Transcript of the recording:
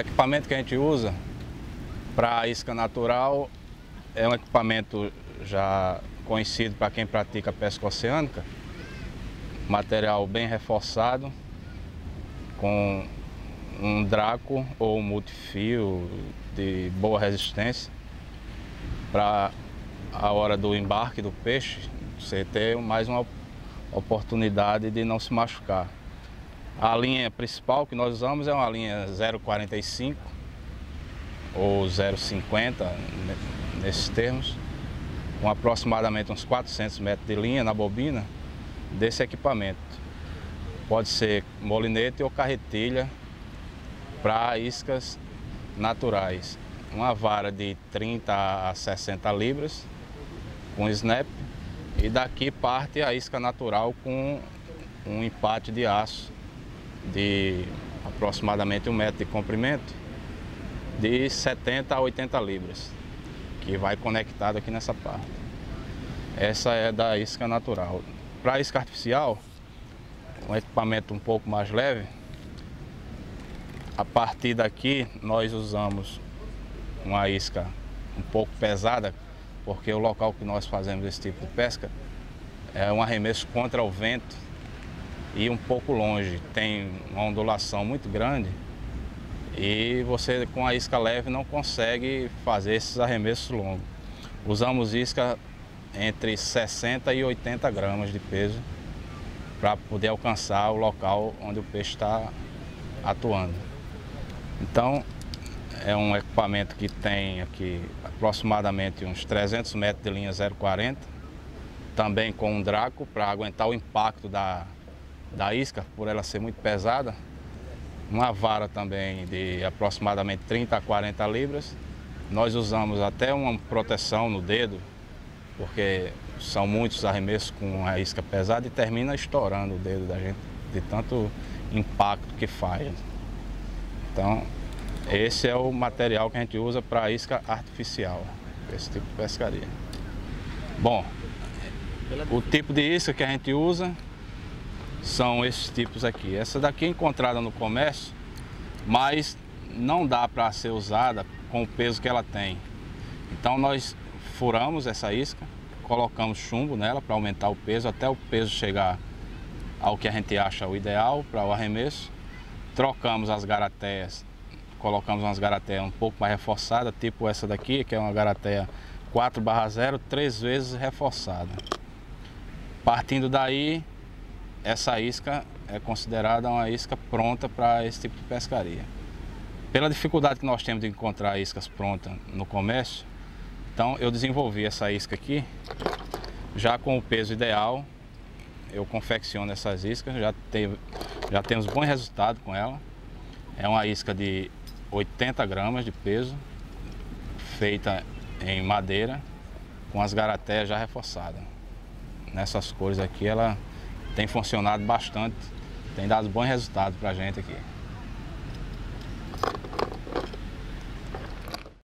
equipamento que a gente usa para isca natural é um equipamento já conhecido para quem pratica pesca oceânica, material bem reforçado, com um draco ou um multifio de boa resistência para a hora do embarque do peixe você ter mais uma oportunidade de não se machucar. A linha principal que nós usamos é uma linha 045 ou 050 nesses termos, com aproximadamente uns 400 metros de linha na bobina desse equipamento. Pode ser molinete ou carretilha para iscas naturais. Uma vara de 30 a 60 libras com snap e daqui parte a isca natural com um empate de aço de aproximadamente um metro de comprimento de 70 a 80 libras, que vai conectado aqui nessa parte. Essa é da isca natural. Para a isca artificial, um equipamento um pouco mais leve, a partir daqui nós usamos uma isca um pouco pesada, porque o local que nós fazemos esse tipo de pesca é um arremesso contra o vento e um pouco longe. Tem uma ondulação muito grande e você com a isca leve não consegue fazer esses arremessos longos. Usamos isca entre 60 e 80 gramas de peso para poder alcançar o local onde o peixe está atuando. Então, é um equipamento que tem aqui aproximadamente uns 300 metros de linha 040, também com um draco para aguentar o impacto da, da isca, por ela ser muito pesada. Uma vara também de aproximadamente 30 a 40 libras. Nós usamos até uma proteção no dedo, porque são muitos arremessos com a isca pesada e termina estourando o dedo da gente, de tanto impacto que faz. Então, esse é o material que a gente usa para isca artificial, esse tipo de pescaria. Bom, o tipo de isca que a gente usa são esses tipos aqui. Essa daqui é encontrada no comércio, mas não dá para ser usada com o peso que ela tem. Então nós furamos essa isca, colocamos chumbo nela para aumentar o peso, até o peso chegar ao que a gente acha o ideal para o arremesso. Trocamos as garateias colocamos umas garateias um pouco mais reforçadas, tipo essa daqui, que é uma garateia 4 0, três vezes reforçada. Partindo daí, essa isca é considerada uma isca pronta para esse tipo de pescaria. Pela dificuldade que nós temos de encontrar iscas prontas no comércio, então eu desenvolvi essa isca aqui, já com o peso ideal, eu confecciono essas iscas, já, teve, já temos bons resultados com ela. É uma isca de 80 gramas de peso, feita em madeira, com as garateias já reforçadas. Nessas cores aqui ela tem funcionado bastante, tem dado bons resultados para a gente aqui.